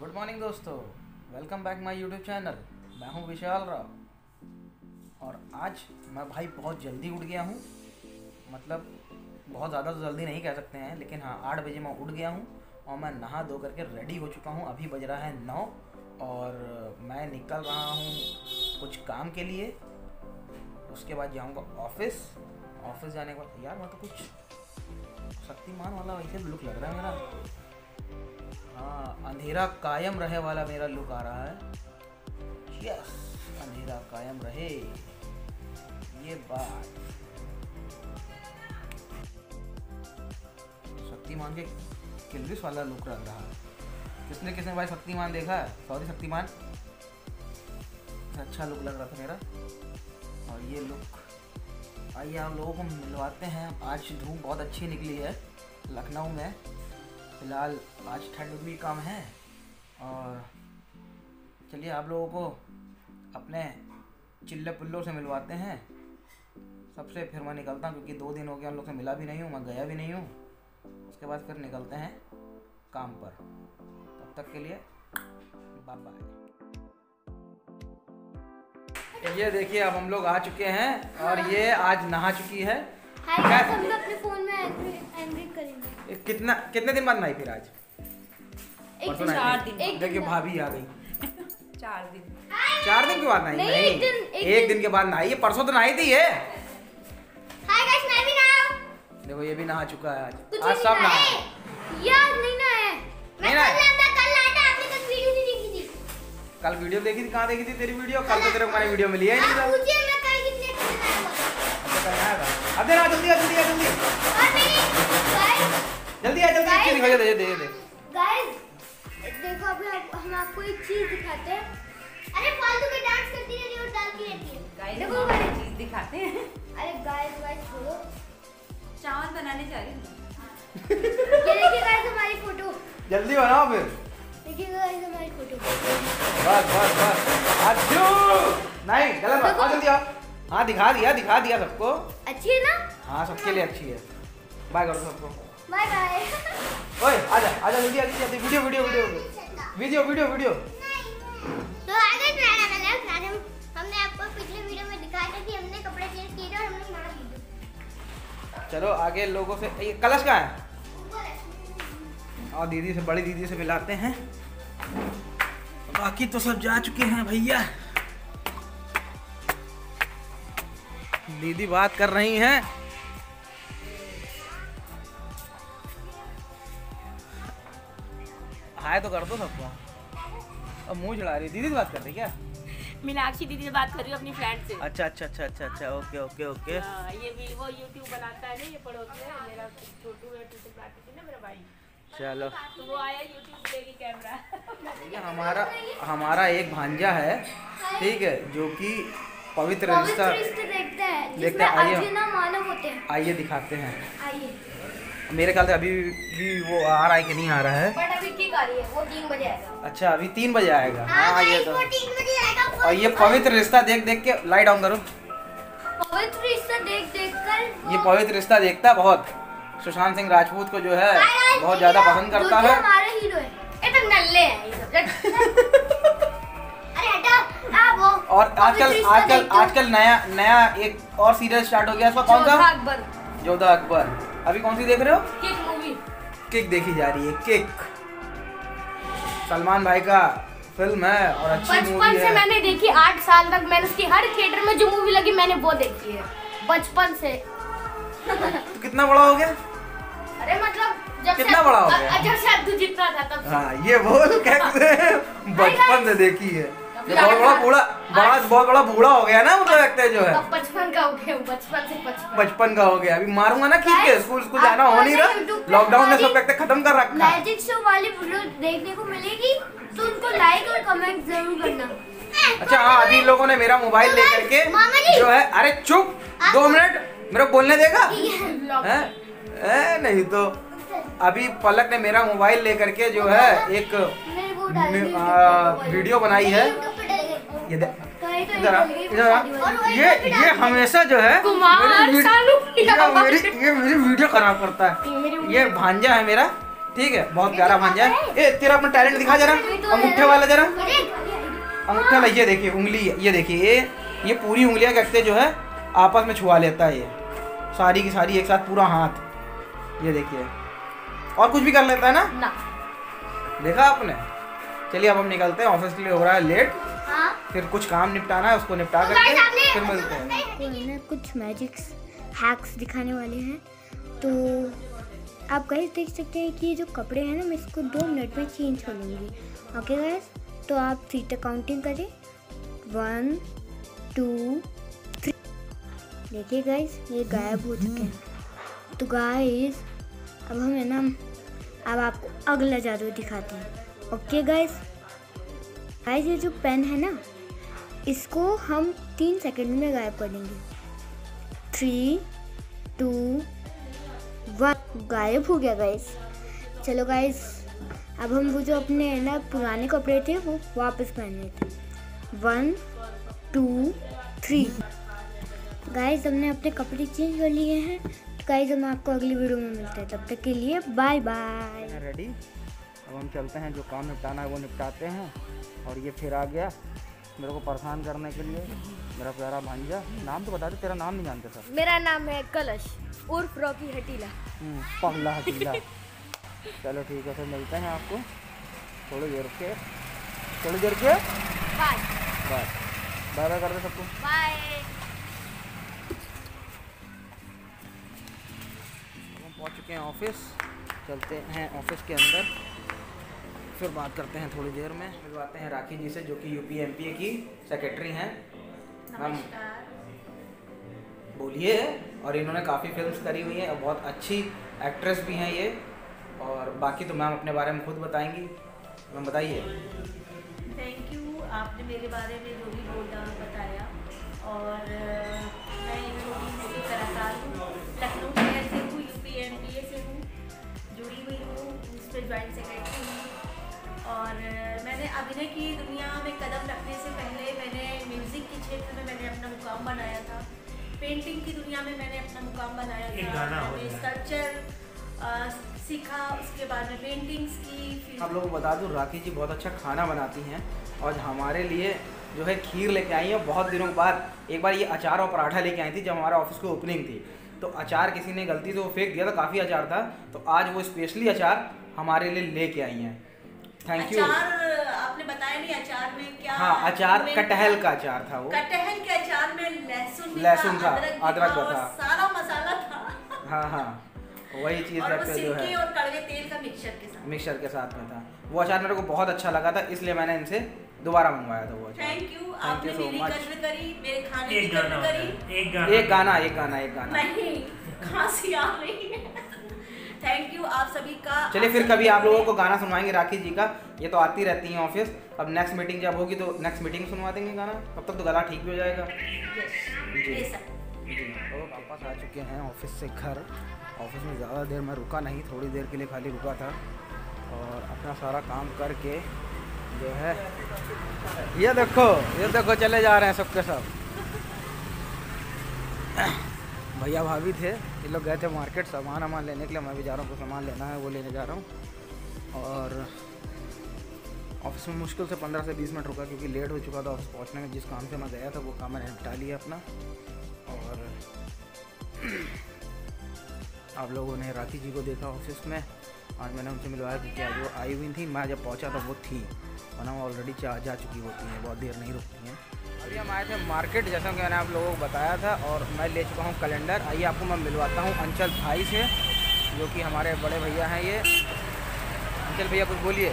Good morning दोस्तों. Welcome back my YouTube channel मैं हूँ विशाल राव. और आज मैं भाई बहुत जल्दी उठ गया हूँ. मतलब बहुत ज़्यादा तो जल्दी नहीं कह सकते हैं, लेकिन हाँ आठ बजे मैं उठ गया हूँ और मैं नहा धो करके रेडी हो चुका हूँ. अभी बज रहा है नौ और मैं निकल रहा हूँ कुछ काम के लिए. उसके बाद जाऊँगा ऑफ़िस. ऑफ़िस जाने के बाद, यार, मैं तो कुछ शक्तिमान वाला वैसे लुक लग रहा है मेरा. हाँ अंधेरा कायम रहे वाला मेरा लुक आ रहा है। यस अंधेरा कायम रहे। ये बात। शक्तिमान के किल्विस वाला लुक लग रहा। है किसने किसने भाई शक्तिमान देखा है? सॉरी शक्तिमान। अच्छा लुक लग रहा था मेरा। और ये लुक आइए आप लोगों को मिलवाते हैं। आज धूप बहुत अच्छी निकली है। लखनऊ में। फ़िलहाल आज ठंड भी कम है और चलिए आप लोगों को अपने चिल्ले पुल्लों से मिलवाते हैं। सबसे फिर मैं निकलता हूँ क्योंकि दो दिन हो गया हम लोग से मिला भी नहीं हूँ, मैं गया भी नहीं हूँ। उसके बाद फिर निकलते हैं काम पर। तब तक के लिए बाय बाय ये देखिए, अब हम लोग आ चुके हैं और ये आज नहा चुकी है। हाय गाइस हम लोग अपने फ़ोन में एंड्रॉइड करेंगे। कितना कितने दिन बाद नहाई फिर आज? एक परसों दिन चार दिन। देखिए भाभी आ गई। चार दिन। चार दिन के बाद नहाई नहीं, एक दिन- एक एक दिन। दिन के बाद नहाई ये परसों तो नहाई थी ये। हाय गाइस मैं भी नहा देखो ये भी नहा चुका है आज। आज सब नहीं नहाए। यार नहीं मैं कल कल नहाया था आपने कल वीडियो नहीं देखी थी। कल वीडियो देखी थी? कहाँ देखी थी तेरी वीडियो? कल तो तेरे को मैंने वीडियो मिली है ही नहीं आप कल पूछिए मैं कल कितने दिन नहाया हुआ अच्छा कल नहाया था अब दे जल्दी आ जल्दी आ जल्दी। और मेरी गाइस जल्दी आ जल्दी। अच्छी दिखाई दे दे दे गाइस देखो अभी हम आपको एक चीज़ दिखाते हैं। अरे फालतू के डांस करती रहती है और डालती रहती है। गाइस देखो हम चीज़ दिखाते हैं। अरे गाइस गाइस छोड़ो। चावल बनाने जा रही हूँ। ये देखिए गाइस हमारी फ़ोटो जल्दी बनाओ फिर। देखिए गाइस हमारी फ़ोटो बस बस बस। अच्छू नहीं गलत बात। आ जल्दी आओ। हाँ दिखा दिया दिखा दिया सबको। अच्छी है ना? हाँ सबके लिए अच्छी है। बाय करो सबको। बाय बाय ओए आजा आजा जल्दी जल्दी जल्दी video video video. Video video video. तो आगे मेरा नाम है मैडम हमने आपको पिछले वीडियो में दिखाया था कि हमने कपड़े चेंज किए थे और हम लोग नहा लिए चलो आगे लोगों से ये कलश कहाँ है। और दीदी से बड़ी दीदी से मिलाते हैं। बाकी तो सब जा चुके हैं भैया। दीदी बात कर रही हैं। हाय तो कर दो सबको। अब मुँह चढ़ा रही दीदी से बात कर रही क्या? मीनाक्षी दीदी से बात कर रही हूँ अपनी फ्रेंड से। अच्छा अच्छा अच्छा अच्छा अच्छा ओके ओके ओके। हाँ, ये भी वो यूट्यूब बनाता है ना ये पड़ोसी है मेरा छोटू है ट्यूशन पढ़ाती थी ना मेरा भाई। चलो। तो वो आया यूट्यूब लेके कैमरा हमारा हमारा एक भांजा है ठीक है जो कि पवित्र रिश्ता देखते हैं देखते हैं, आइए। मानव होते हैं। आइए दिखाते हैं। आइए। मेरे ख्याल से अभी भी वो आ रहा है कि नहीं आ रहा है? बट अभी ठीक आ रही है वो तीन बजे आएगा। अच्छा अभी तीन बजे आएगा। हाँ हाँ ये तो। और ये पवित्र रिश्ता देख देख के लाइट ऑन करो। पवित्र रिश्ता देख देख कर ये पवित्र रिश्ता देखता बहुत। सुशांत सिंह राजपूत को जो है बहुत ज़्यादा पसंद करता है। है आजकल आजकल आजकल नया नया एक और सीरियल स्टार्ट हो गया उसका कौन सा? अकबर। जोधा अकबर। अभी कौन सी देख रहे हो? किक मूवी किक देखी जा रही है किक सलमान भाई का फ़िल्म है और अच्छी बचपन मूवी से मैंने देखी आठ साल तक मैंने उसकी हर थिएटर में जो मूवी लगी मैंने वो देखी है बचपन से। तो कितना बड़ा हो गया? अरे मतलब जब कितना बड़ा हो गया? जब से अब्दू जितना था तब हाँ ये बोल कैसे? बचपन से देखी है। ये बहुत बड़ा बूढ़ा बड़ा बहुत बड़ा बूढ़ा हो गया ना मतलब लगता है जो है। बचपन का हो गया बचपन से बचपन बचपन का हो गया। अभी मारूँगा ना खींच के स्कूल स्कूल जाना हो नहीं रहा। लॉकडाउन हमारी सब लगता खत्म कर रखा। है मैजिक शो वाली वीडियो देखने को मिलेगी तो उनको लाइक और कमेंट ज़रूर करना। अच्छा हाँ अभी लोगों ने मेरा मोबाइल ले करके जो है अरे चुप दो मिनट मेरे को बोलने देगा। हैं? नहीं तो अभी पलक ने मेरा मोबाइल लेकर के जो है एक मी-। वीडियो बनाई है। ये दे तो इधर आ, ये इधर आ। ये ये हमेशा जो है मेरी मेरी ये मेरी वीडियो खराब करता है। ये भांजा है मेरा। ठीक है बहुत प्यारा भांजा है। ए तेरा अपना टैलेंट दिखा जरा। अंगूठे वाला जरा। अंगूठा वाला ये देखिए उंगली ये देखिए ये ये पूरी उंगलियाँ करते जो है आपस में छुआ लेता है ये। सारी की सारी एक साथ पूरा हाथ। ये देखिए। और कुछ भी कर लेता है ना? ना। देखा आपने? चलिए अब हम निकलते हैं ऑफ़िस के लिए हो रहा है लेट। फिर कुछ काम निपटाना है उसको निपटा करके फिर मिलते हैं। कुछ मैजिक्स हैक्स दिखाने वाले हैं। तो आप गाइस देख सकते हैं कि ये जो कपड़े हैं ना मैं इसको दो मिनट में चेंज कर लूँगी। ओके गाइस तो आप थ्री तक काउंटिंग करें। वन टू थ्री देखिए गाइस ये गायब हो चुके हैं। तो गाइस अब हम है ना अब आपको अगला जादू दिखाते हैं। ओके गाइस गाइस ये जो पेन है ना इसको हम तीन सेकंड में गायब कर देंगे। थ्री टू वन गायब हो गया गाइस चलो गाइस अब हम वो जो अपने ना, पुराने कपड़े थे, वो वापस पहन पहने थे। वन टू थ्री गाइस हमने अपने कपड़े चेंज कर लिए हैं। तो गाइस हम आपको अगली वीडियो में मिलते हैं। तब तक के लिए बाय बाय रेडी अब हम चलते हैं, जो काम निपटाना है, वो निपटाते हैं। और ये फिर आ गया। मेरे को परेशान करने के लिए। मेरा प्यारा भांजा नाम तो बता दे तेरा नाम नहीं जानते सर। मेरा नाम है कलश उर्फ़ रॉकी हटीला। हम्म, पगला हकीला चलो ठीक है फिर मिलते हैं आपको। थोड़ी देर के थोड़ी देर के। बाय बाय बाय बाय कर दे सबको। बाय हम पहुँच चुके हैं ऑफ़िस। चलते हैं ऑफ़िस के अंदर। फिर बात करते हैं थोड़ी देर में। मिलवाते हैं राखी जी से जो कि यूपी एम की सेक्रेटरी हैं। हम बोलिए और इन्होंने काफ़ी फिल्म्स करी हुई हैं और बहुत अच्छी एक्ट्रेस भी हैं ये। और बाकी तो मैम अपने बारे में खुद बताएँगी। मैम बताइए। थैंक यू आपने मेरे बारे में जो भी बोला बताया। और मैं कलाकार हूँ। लखनऊ शहर से हूँ यूपी एम से हूँ। जुड़ी हुई हूँ उस पर ज्वाइंट सेक्रेटरी हूँ। और मैंने अभिनय की दुनिया में कदम रखने से पहले मैंने म्यूज़िक के क्षेत्र में मैंने अपना मुकाम बनाया था। पेंटिंग की दुनिया में मैंने अपना मुकाम बनाया था। मैंने स्कल्पचर सीखा उसके बाद में पेंटिंग्स की आप लोगों को बता दूँ राखी जी बहुत अच्छा खाना बनाती हैं और हमारे लिए जो है खीर लेके आई है बहुत दिनों बाद एक बार ये अचार और पराठा लेके आई थी जब हमारा ऑफ़िस की ओपनिंग थी। तो अचार किसी ने गलती से वो फेंक दिया था काफ़ी अचार था। तो आज वो स्पेशली अचार हमारे लिए लेके आई हैं। थैंक यू अचार आपने बताया नहीं अचार में क्या हाँ अचार कटहल का अचार था वो। कटहल के अचार में लहसुन लहसुन था, अदरक अदरक था। सारा मसाला था। हाँ हाँ वही चीज़ और वो रखते जो है। और कड़वे तेल का मिक्सचर के साथ। मिक्सचर के साथ में था। वो अचार मेरे को बहुत अच्छा लगा था इसलिए मैंने इनसे दोबारा मंगवाया था वो अचार। थैंक यू आपने so मेरी. कद्र करी मेरे खाने की एक कद्र गाना करी। एक गाना एक गाना एक गाना एक गाना। नहीं खांसी आ रही है। थैंक यू आप सभी का चलिए फिर कभी आप लोगों को गाना सुनवाएँगे राखी जी का। ये तो आती रहती हैं ऑफ़िस। अब नेक्स्ट मीटिंग जब होगी तो नेक्स्ट मीटिंग सुनवा देंगे गाना। तब तक तो गला ठीक भी हो जाएगा। जी। जी। वापस आ चुके हैं ऑफ़िस से घर। ऑफ़िस में ज़्यादा देर मैं रुका नहीं थोड़ी देर के लिए खाली रुका था। और अपना सारा काम करके जो है ये देखो ये देखो चले जा रहे हैं सबके सब भैया भाभी थे, ये लोग गए थे मार्केट सामान वामान लेने के लिए, मैं भी जा रहा हूँ, कुछ सामान लेना है, वो लेने जा रहा हूँ। और ऑफ़िस में मुश्किल से पंद्रह से बीस मिनट रुका क्योंकि लेट हो चुका था ऑफ़िस पहुँचने में, जिस काम से मैं गया था, वो काम मैंने निपटा लिया अपना। और आप लोगों ने राखी जी को देखा ऑफ़िस में आज मैंने उनसे मिलवाया क्योंकि आज वो आई हुई थी, मैं जब पहुँचा तो वो थी। वरना वो ऑलरेडी जा चुकी होती हैं, बहुत देर नहीं रुकती हैं। अभी हम आए थे मार्केट जैसा कि मैंने आप लोगों को बताया था और मैं ले चुका हूँ कैलेंडर। आइए आपको मैं मिलवाता हूँ अंचल भाई से जो कि हमारे बड़े भैया हैं ये। अंचल भैया कुछ बोलिए?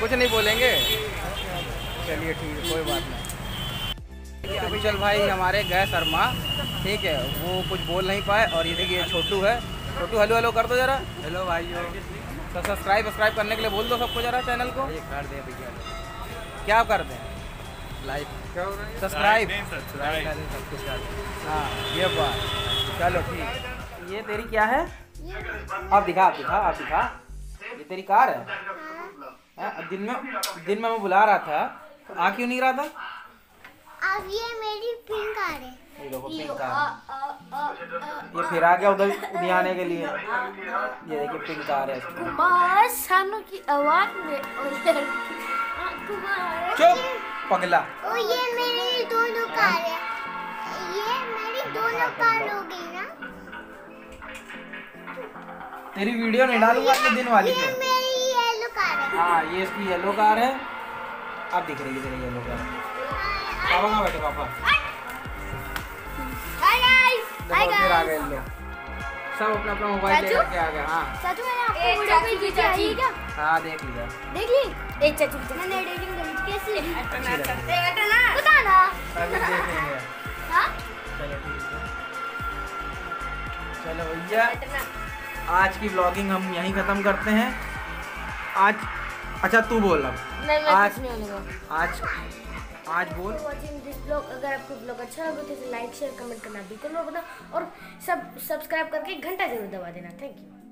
कुछ नहीं बोलेंगे? चलिए ठीक है कोई बात नहीं। अंचल भाई हमारे गए शर्मा ठीक है वो कुछ बोल नहीं पाए और ये देखिए छोटू है। छोटू हेलो हेलो कर दो जरा। हेलो भाई तो सब्सक्राइब सब्सक्राइब करने के लिए बोल दो सबको जरा चैनल को। कर दे भैया। क्या कर दें लाइक सब्सक्राइब सब्सक्राइब सब कुछ कर हाँ ये बात चलो ठीक ये तेरी क्या है आप दिखा आप दिखा आप दिखा ये तेरी कार है हाँ, अब दिन में दिन में मैं बुला रहा था तो आ क्यों नहीं रहा था अब ये मेरी पिंक कार है ये देखो पिंक कार आ, आ, आ, ये फिर आ गया उधर उड़ी आने के लिए ये देखिए पिंक कार है। कुमार सानू की आवाज़ में और ये हाँ, कुमार चुप पगला। ओ ये मेरी दोनों कार है। ये मेरी दोनों कार हो गई ना। तेरी वीडियो नहीं डालूँगा अपने दिन वाली पे मेरी येलो कार है। हाँ ये इसकी येलो कार है। अब दिख रही है तेरी येलो कार पापा कहाँ बैठे पापा? हाय गाइस देखो फिर आ गए लोग सब अपना अपना मोबाइल? लेकर के आ गए हाँ। चाचू मैंने आपको वीडियो भेजी क्या? हाँ देख लिया। देख ली? एक चाचू मैंने एडिटिंग कैसी अच्छी हाँ। चलो ठीक है। चलो भैया आज की ब्लॉगिंग हम यहीं ख़त्म करते हैं। आज अच्छा तू बोल अब। नहीं आज आज आज बोल। वॉचिंग दिस ब्लॉग अगर आपको ब्लॉग अच्छा लगे तो इसे लाइक शेयर कमेंट करना बिल्कुल मत भूलना। और सब सब्सक्राइब करके घंटा ज़रूर दबा देना। Thank you